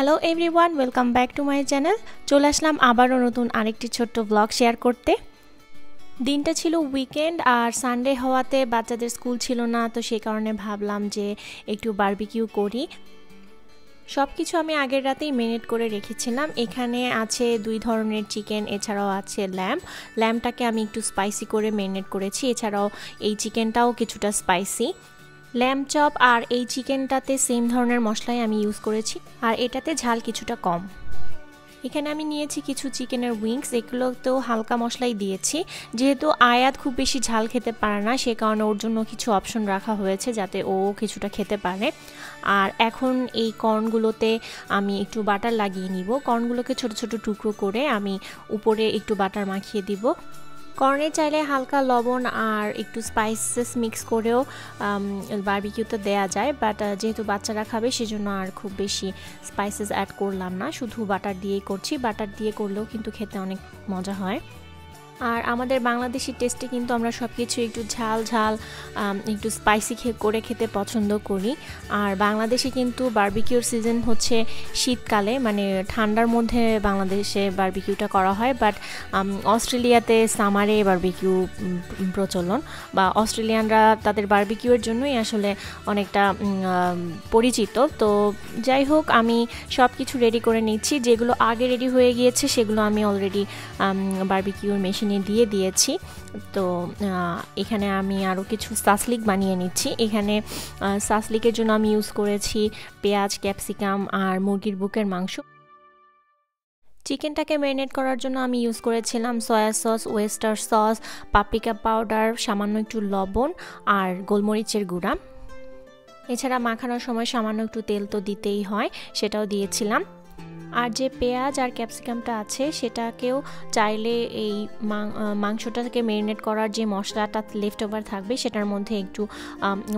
Hello everyone welcome back to my channel চলে আসলাম আবারও নতুন আরেকটি ছোট্ট ব্লগ শেয়ার করতে। দিনটা ছিল উইকেন্ড আর সানডে হওয়াতে বাচ্চাদের স্কুল ছিল না, তো সেই কারণে ভাবলাম যে একটু বারবিকিউ করি। সব কিছু আমি আগের রাতেই মেরিনেট করে রেখেছিলাম। এখানে আছে দুই ধরনের চিকেন এছাড়াও আছে ল্যাম্প ল্যাম্পটাকে আমি একটু স্পাইসি করে মেরিনেট করেছি, এছাড়াও এই চিকেনটাও কিছুটা স্পাইসি ল্যাম্প চপ আর এই চিকেনটাতে সেম ধরনের মশলাই আমি ইউজ করেছি, আর এটাতে ঝাল কিছুটা কম। এখানে আমি নিয়েছি কিছু চিকেনের উইংস, এগুলোতেও হালকা মশলাই দিয়েছি। যেহেতু আয়াত খুব বেশি ঝাল খেতে পারে না, সে কারণে ওর জন্য কিছু অপশন রাখা হয়েছে যাতে ও কিছুটা খেতে পারে। আর এখন এই কর্নগুলোতে আমি একটু বাটার লাগিয়ে নিব। কর্নগুলোকে ছোট ছোট টুকরো করে আমি উপরে একটু বাটার মাখিয়ে দিব। কর্নে চাইলে হালকা লবণ আর একটু স্পাইসেস মিক্স করেও বারবিকিউতে দেয়া যায় বাট যেহেতু বাচ্চারা খাবে সেজন্য আর খুব বেশি স্পাইসেস অ্যাড করলাম না। শুধু বাটার দিয়েই করছি। বাটার দিয়ে করলেও কিন্তু খেতে অনেক মজা হয়। আর আমাদের বাংলাদেশি টেস্টে কিন্তু আমরা সব কিছু একটু ঝাল ঝাল একটু স্পাইসি করে খেতে পছন্দ করি। আর বাংলাদেশে কিন্তু বার্বিকিউর সিজন হচ্ছে শীতকালে মানে ঠান্ডার মধ্যে বাংলাদেশে বার্বিকিউটা করা হয়। বাট অস্ট্রেলিয়াতে সামারে বার্বিকিউ প্রচলন বা অস্ট্রেলিয়ানরা তাদের বার্বিকিউয়ের জন্যই আসলে অনেকটা পরিচিত। তো যাই হোক, আমি সব কিছু রেডি করে নিচ্ছি। যেগুলো আগে রেডি হয়ে গিয়েছে, সেগুলো আমি অলরেডি বার্বিকিউর মেশিন মেশিনে দিয়ে দিয়েছি। তো এখানে আমি আরও কিছু সাসলিক বানিয়ে নিচ্ছি। এখানে সাসলিকের জন্য আমি ইউজ করেছি পেঁয়াজ, ক্যাপসিকাম আর মুরগির বুকের মাংস। চিকেনটাকে ম্যারিনেট করার জন্য আমি ইউজ করেছিলাম soya sauce, oyster sauce, paprika powder, সামান্য একটু লবণ আর গোলমরিচের গুঁড়া। এছাড়া মাখানোর সময় সামান্য একটু তেল তো দিতেই হয়, সেটাও দিয়েছিলাম। আর যে পেঁয়াজ আর ক্যাপসিকামটা আছে, সেটাকেও চাইলে এই মাংসটাকে মেরিনেট করার যে মশলাটা লেফট ওভার থাকবে, সেটার মধ্যে একটু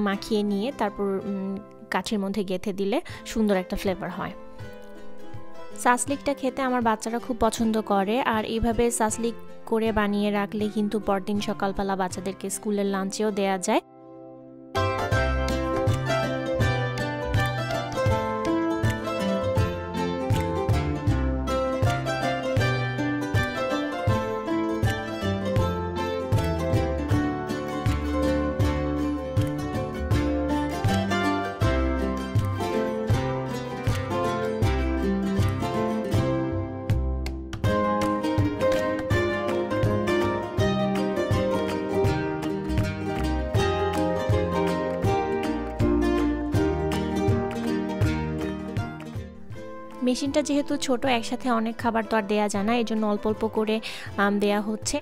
মাখিয়ে নিয়ে তারপর কাঠের মধ্যে গেঁথে দিলে সুন্দর একটা ফ্লেভার হয়। সাসলিকটা খেতে আমার বাচ্চারা খুব পছন্দ করে, আর এইভাবে সাসলিক করে বানিয়ে রাখলে কিন্তু পরদিন সকালবেলা বাচ্চাদেরকে স্কুলের লাঞ্চেও দেয়া যায়। মেশিনটা যেহেতু ছোট, একসাথে অনেক খাবার তো আর দেওয়া যায় না এই জন্য অল্প অল্প করে দেয়া হচ্ছে।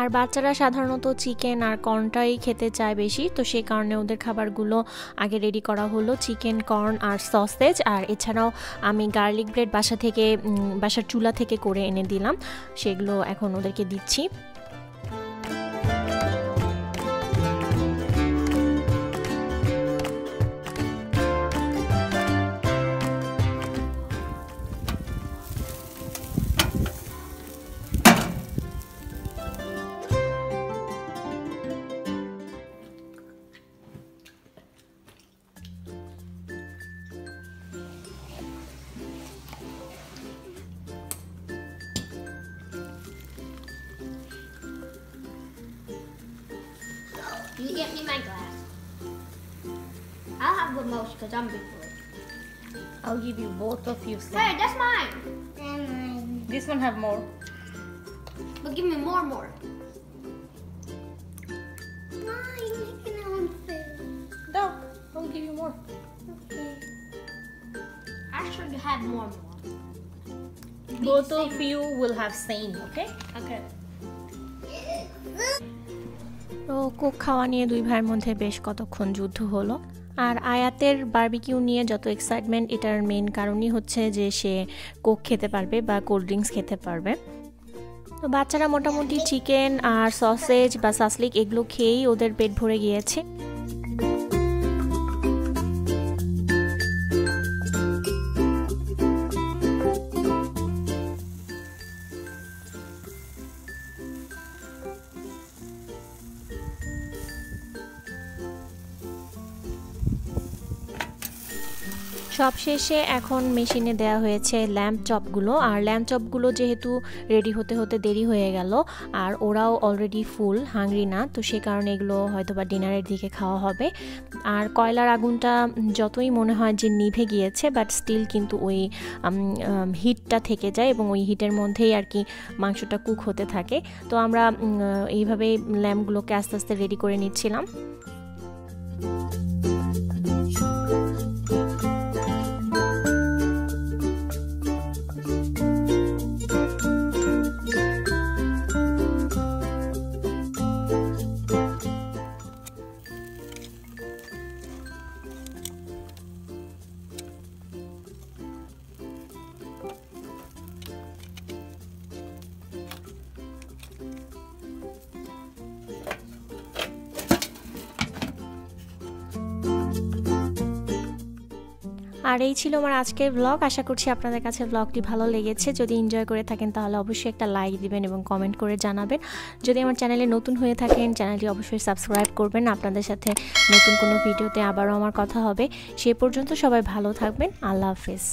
আর বাচ্চারা সাধারণত চিকেন আর কর্নটাই খেতে চায় বেশি, তো সেই কারণে ওদের খাবারগুলো আগে রেডি করা হলো, চিকেন, কর্ন আর সসেজ। আর এছাড়াও আমি গার্লিক ব্রেড বাসা থেকে বাসার চুলা থেকে করে এনে দিলাম, সেগুলো এখন ওদেরকে দিচ্ছি। You get me my glass. I'll have the most because I'm big boy. I'll give you both of you some. Hey, that's mine. And mine. This one have more. But give me more, more. Mine, making. No, I'll give you more. Okay. I should have more, more. Be Both of you will have same, okay? Okay. তো Coke খাওয়া নিয়ে দুই ভাইয়ের মধ্যে বেশ কতক্ষণ যুদ্ধ হলো। আর আয়াতের বার্বিকিউ নিয়ে যত এক্সাইটমেন্ট এটার মেন কারণই হচ্ছে যে সে কোক খেতে পারবে বা কোল্ড ড্রিঙ্কস খেতে পারবে। তো বাচ্চারা মোটামুটি চিকেন আর সসেজ বা সাসলিক এগুলো খেয়েই ওদের পেট ভরে গিয়েছে। সবশেষে এখন মেশিনে দেওয়া হয়েছে ল্যাম্প চপগুলো। আর ল্যাম্প চপগুলো যেহেতু রেডি হতে হতে দেরি হয়ে গেল, আর ওরাও অলরেডি ফুল হাংরি না, তো সে কারণে এগুলো হয়তো বা ডিনারের দিকে খাওয়া হবে। আর কয়লার আগুনটা যতই মনে হয় যে নিভে গিয়েছে বাট স্টিল কিন্তু ওই হিটটা থেকে যায় এবং ওই হিটের মধ্যেই আর কি মাংসটা কুক হতে থাকে। তো আমরা এইভাবেই ল্যাম্পগুলোকে আস্তে আস্তে রেডি করে নিচ্ছিলাম। আর এই ছিল আমার আজকের ব্লগ আশা করছি আপনাদের কাছে ব্লগটি ভালো লেগেছে। যদি এনজয় করে থাকেন, তাহলে অবশ্যই একটা লাইক দিবেন এবং কমেন্ট করে জানাবেন। যদি আমার চ্যানেলে নতুন হয়ে থাকেন চ্যানেলটি অবশ্যই সাবস্ক্রাইব করবেন। আপনাদের সাথে নতুন কোনো ভিডিওতে আবারও আমার কথা হবে। সে পর্যন্ত সবাই ভালো থাকবেন। আল্লাহ হাফেজ।